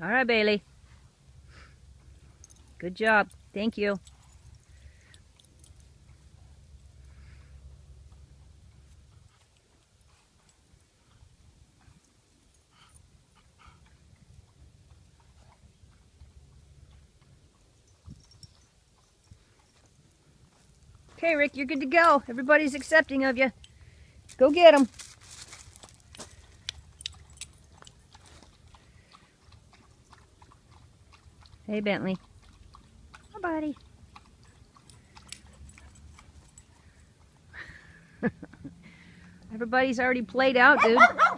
All right, Bailey. Good job. Thank you. Okay, Rick, you're good to go. Everybody's accepting of you. Go get them. Hey, Bentley. Hi, buddy. Everybody's already played out, dude.